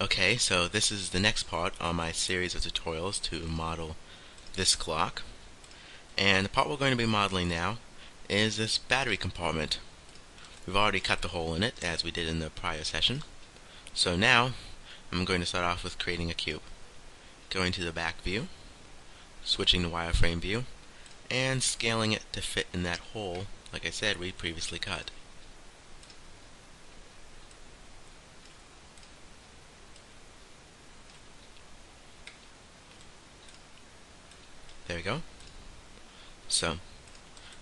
Okay, so this is the next part on my series of tutorials to model this clock. And the part we're going to be modeling now is this battery compartment. We've already cut the hole in it as we did in the prior session. So now I'm going to start off with creating a cube. Going to the back view, switching to wireframe view, and scaling it to fit in that hole like I said we previously cut. There we go. So,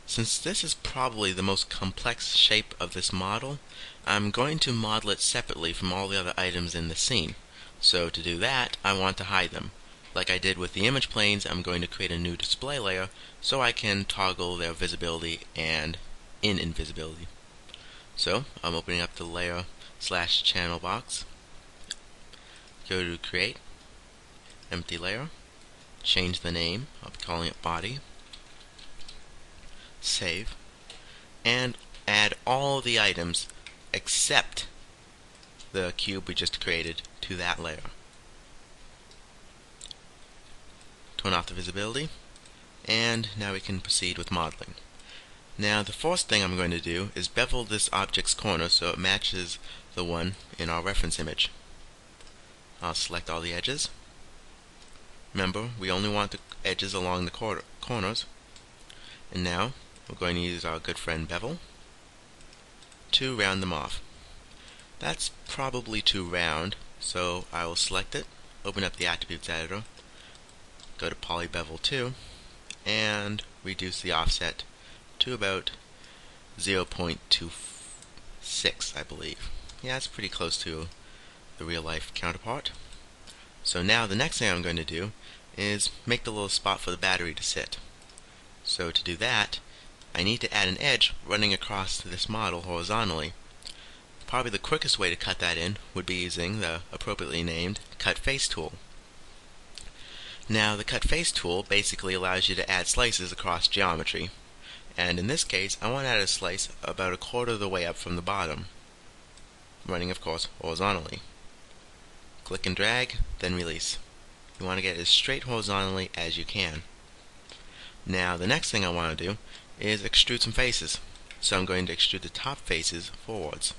since this is probably the most complex shape of this model, I'm going to model it separately from all the other items in the scene. So to do that, I want to hide them. Like I did with the image planes, I'm going to create a new display layer so I can toggle their visibility and in invisibility. So I'm opening up the layer slash channel box. Go to create, empty layer, change the name, I'll be calling it body, save, and add all the items except the cube we just created to that layer. Turn off the visibility, and now we can proceed with modeling. Now the first thing I'm going to do is bevel this object's corner so it matches the one in our reference image. I'll select all the edges. Remember, we only want the edges along the cor corners. And now, we're going to use our good friend bevel to round them off. That's probably too round, so I will select it, open up the attributes editor, go to polybevel 2, and reduce the offset to about 0.26, I believe. Yeah, it's pretty close to the real life counterpart. So now the next thing I'm going to do is make the little spot for the battery to sit. So to do that, I need to add an edge running across this model horizontally. Probably the quickest way to cut that in would be using the appropriately named Cut Face tool. Now the Cut Face tool basically allows you to add slices across geometry. And in this case, I want to add a slice about a quarter of the way up from the bottom, running of course horizontally. Click and drag, then release. You want to get as straight horizontally as you can. Now the next thing I want to do is extrude some faces. So I'm going to extrude the top faces forwards.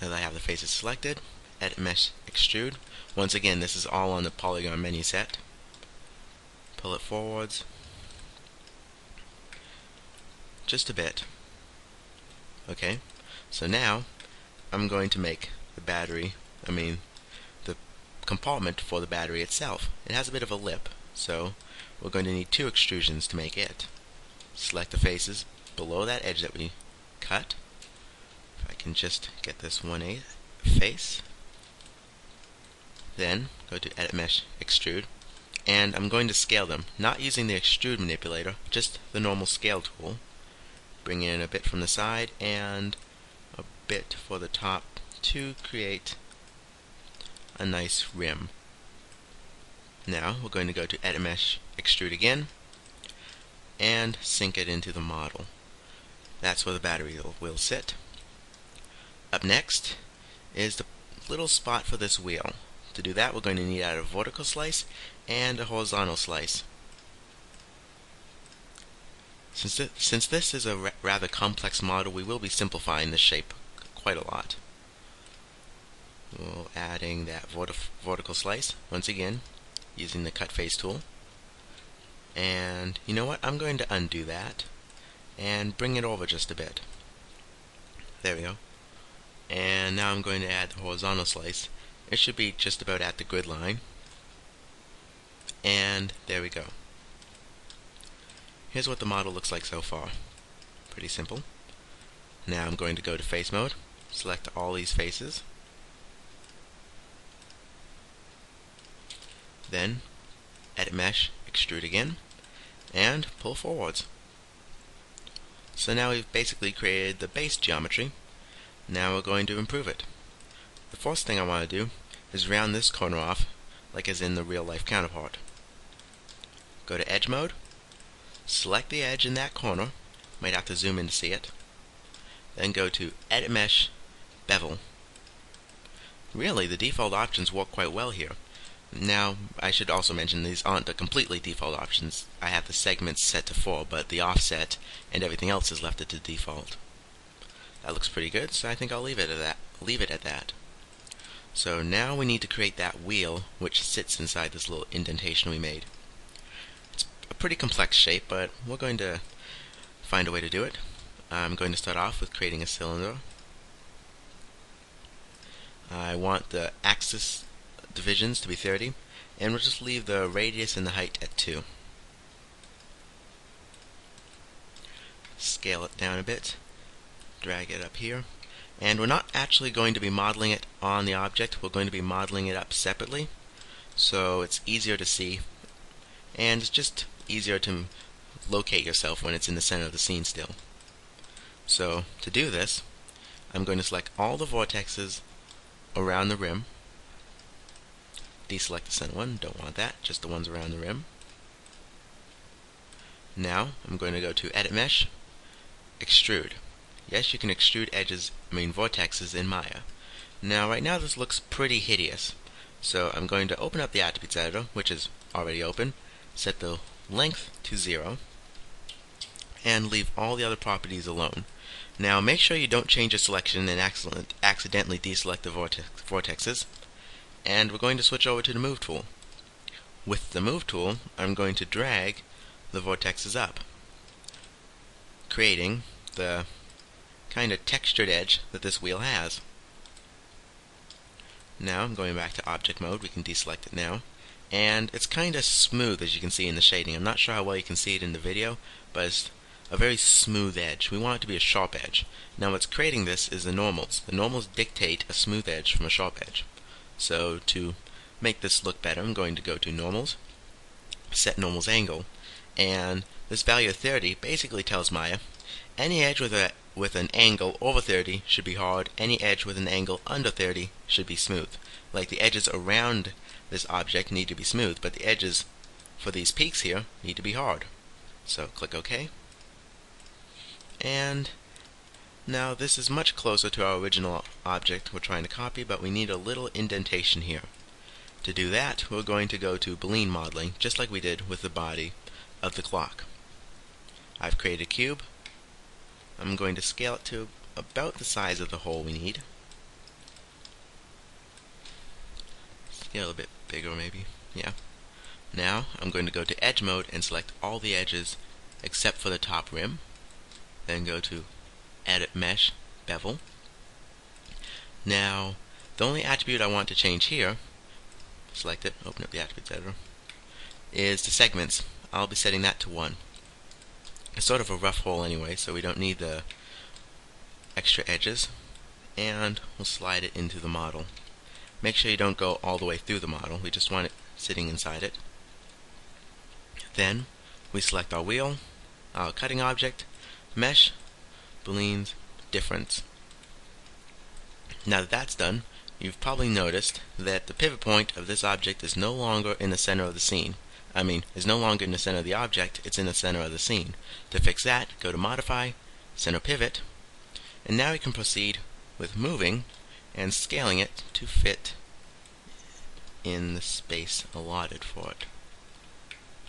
Now that I have the faces selected, Edit Mesh Extrude. Once again, this is all on the polygon menu set. Pull it forwards. Just a bit. Okay, so now I'm going to make the battery, I mean, the compartment for the battery itself. It has a bit of a lip, so we're going to need two extrusions to make it. Select the faces below that edge that we cut If I can just get this 1 8 face. Then go to Edit Mesh Extrude. And I'm going to scale them, not using the extrude manipulator, just the normal scale tool. Bring in a bit from the side and a bit for the top to create a nice rim. Now we're going to go to Edit Mesh Extrude again and sink it into the model. That's where the battery will, will sit. Up next is the little spot for this wheel. To do that, we're going to need out a vertical slice and a horizontal slice. Since, since this is a ra rather complex model, we will be simplifying the shape quite a lot. We'll adding that verti vertical slice, once again, using the cut face tool. And you know what? I'm going to undo that and bring it over just a bit. There we go and now I'm going to add the horizontal slice it should be just about at the grid line and there we go here's what the model looks like so far. Pretty simple. Now I'm going to go to face mode select all these faces. Then edit mesh extrude again and pull forwards. So now we've basically created the base geometry. Now we're going to improve it. The first thing I want to do is round this corner off like as in the real life counterpart. Go to edge mode, select the edge in that corner, might have to zoom in to see it, then go to Edit Mesh, Bevel. Really, the default options work quite well here. Now, I should also mention these aren't the completely default options. I have the segments set to 4, but the offset and everything else is left at the default. That looks pretty good, so I think I'll leave it at that. Leave it at that. So now we need to create that wheel which sits inside this little indentation we made. A pretty complex shape, but we're going to find a way to do it. I'm going to start off with creating a cylinder. I want the axis divisions to be 30, and we'll just leave the radius and the height at 2. Scale it down a bit, drag it up here, and we're not actually going to be modeling it on the object, we're going to be modeling it up separately, so it's easier to see, and it's just easier to locate yourself when it's in the center of the scene still. So, to do this, I'm going to select all the vortexes around the rim, deselect the center one, don't want that, just the ones around the rim. Now, I'm going to go to Edit Mesh, Extrude. Yes, you can extrude edges, I mean vortexes in Maya. Now, right now this looks pretty hideous. So I'm going to open up the Attributes Editor, which is already open, set the length to 0, and leave all the other properties alone. Now make sure you don't change your selection and accidentally deselect the vortex vortexes. And we're going to switch over to the Move tool. With the Move tool, I'm going to drag the vortexes up, creating the kind of textured edge that this wheel has. Now I'm going back to object mode, we can deselect it now. And it's kind of smooth as you can see in the shading. I'm not sure how well you can see it in the video, but it's a very smooth edge. We want it to be a sharp edge. Now what's creating this is the normals. The normals dictate a smooth edge from a sharp edge. So to make this look better, I'm going to go to normals, set normals angle, and this value of 30 basically tells Maya any edge with a with an angle over 30 should be hard. Any edge with an angle under 30 should be smooth. Like the edges around this object need to be smooth, but the edges for these peaks here need to be hard. So click OK. And now this is much closer to our original object we're trying to copy, but we need a little indentation here. To do that, we're going to go to Boolean modeling, just like we did with the body of the clock. I've created a cube, I'm going to scale it to about the size of the hole we need. Scale a bit bigger maybe, yeah. Now I'm going to go to edge mode and select all the edges except for the top rim. Then go to edit mesh bevel. Now the only attribute I want to change here, select it, open up the attributes editor, is the segments. I'll be setting that to 1. It's sort of a rough hole anyway, so we don't need the extra edges. And we'll slide it into the model. Make sure you don't go all the way through the model. We just want it sitting inside it. Then we select our wheel, our cutting object, mesh, booleans, difference. Now that that's done, you've probably noticed that the pivot point of this object is no longer in the center of the scene. I mean, is no longer in the center of the object, it's in the center of the scene. To fix that, go to Modify, Center Pivot, and now we can proceed with moving and scaling it to fit in the space allotted for it,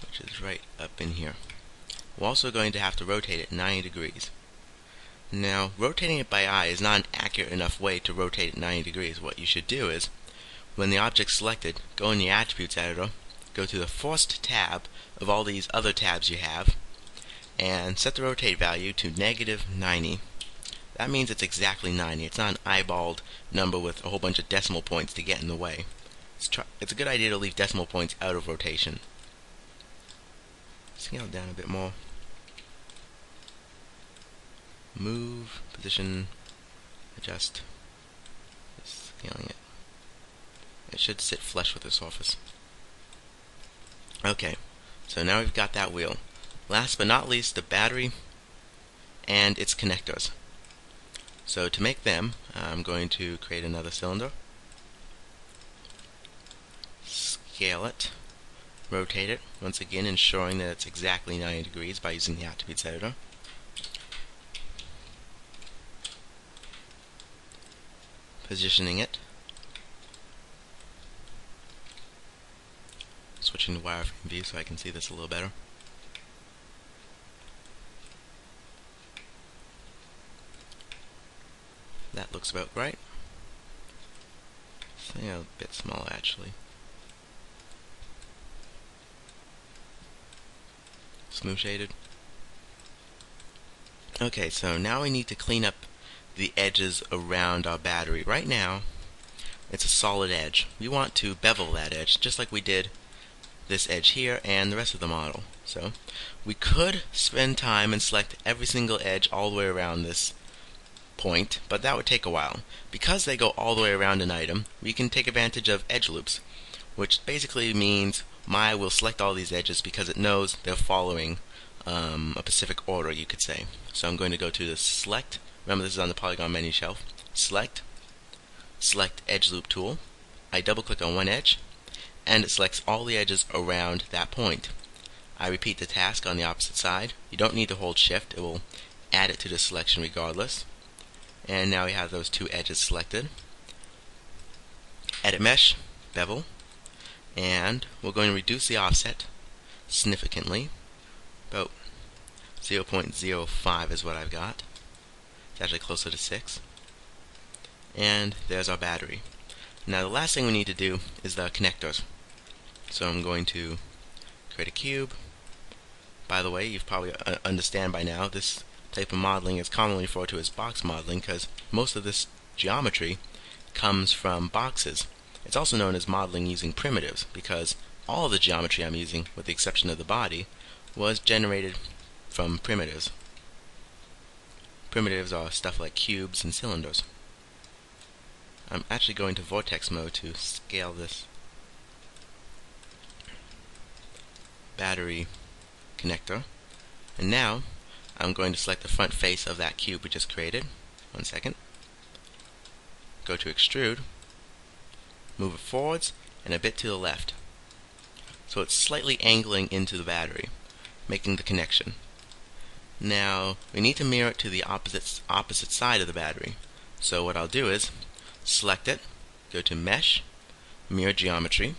which is right up in here. We're also going to have to rotate it 90 degrees. Now, rotating it by eye is not an accurate enough way to rotate it 90 degrees. What you should do is, when the object's selected, go in the Attributes editor, go to the first tab of all these other tabs you have and set the rotate value to negative 90. That means it's exactly 90. It's not an eyeballed number with a whole bunch of decimal points to get in the way. It's, it's a good idea to leave decimal points out of rotation. Scale down a bit more. Move, position, adjust. Scaling it. It should sit flush with the surface. Okay, so now we've got that wheel. Last but not least, the battery and its connectors. So to make them, I'm going to create another cylinder, scale it, rotate it, once again ensuring that it's exactly 90 degrees by using the attributes editor. positioning it. Switching to wireframe view so I can see this a little better. That looks about right. Yeah, a bit small actually. Smooth shaded. Okay, so now we need to clean up the edges around our battery. Right now, it's a solid edge. We want to bevel that edge, just like we did this edge here and the rest of the model. So, we could spend time and select every single edge all the way around this point, but that would take a while. Because they go all the way around an item, we can take advantage of edge loops, which basically means Maya will select all these edges because it knows they're following um, a specific order, you could say. So I'm going to go to the Select, remember this is on the Polygon menu shelf, Select, select Edge Loop tool, I double click on one edge, and it selects all the edges around that point. I repeat the task on the opposite side. You don't need to hold shift, it will add it to the selection regardless and now we have those two edges selected. Edit mesh bevel. And we're going to reduce the offset significantly. About 0.05 is what I've got. It's actually closer to 6 and there's our battery. Now the last thing we need to do is the connectors. So I'm going to create a cube. By the way you've probably uh, understand by now this type of modeling is commonly referred to as box modeling because most of this geometry comes from boxes. It's also known as modeling using primitives because all the geometry I'm using, with the exception of the body, was generated from primitives. Primitives are stuff like cubes and cylinders. I'm actually going to vortex mode to scale this battery connector. And now I'm going to select the front face of that cube we just created. One second. Go to extrude, move it forwards and a bit to the left. So it's slightly angling into the battery, making the connection. Now, we need to mirror it to the opposite, opposite side of the battery. So what I'll do is select it, go to Mesh, Mirror Geometry.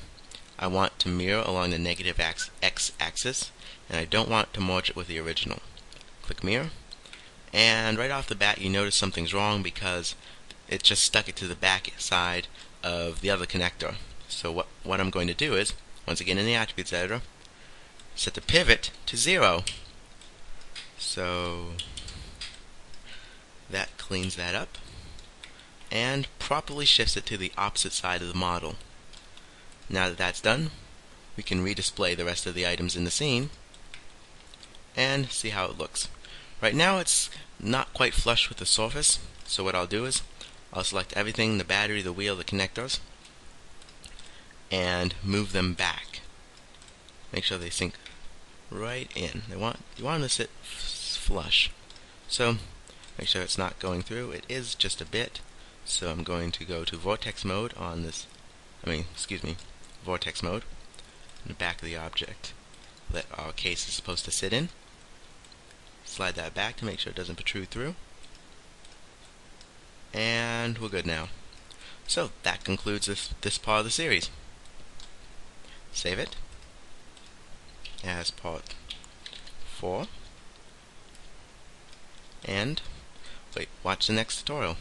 I want to mirror along the negative x-axis, and I don't want to merge it with the original click mirror. And right off the bat you notice something's wrong because it just stuck it to the back side of the other connector. So what, what I'm going to do is once again in the attributes editor set the pivot to zero. So that cleans that up and properly shifts it to the opposite side of the model. Now that that's done we can redisplay the rest of the items in the scene and see how it looks. Right now it's not quite flush with the surface, so what I'll do is I'll select everything, the battery, the wheel, the connectors, and move them back. Make sure they sink right in. They want you want them to sit flush. So make sure it's not going through. It is just a bit. So I'm going to go to vortex mode on this I mean, excuse me, vortex mode in the back of the object that our case is supposed to sit in. Slide that back to make sure it doesn't protrude through. And we're good now. So that concludes this, this part of the series. Save it as part 4 and wait, watch the next tutorial.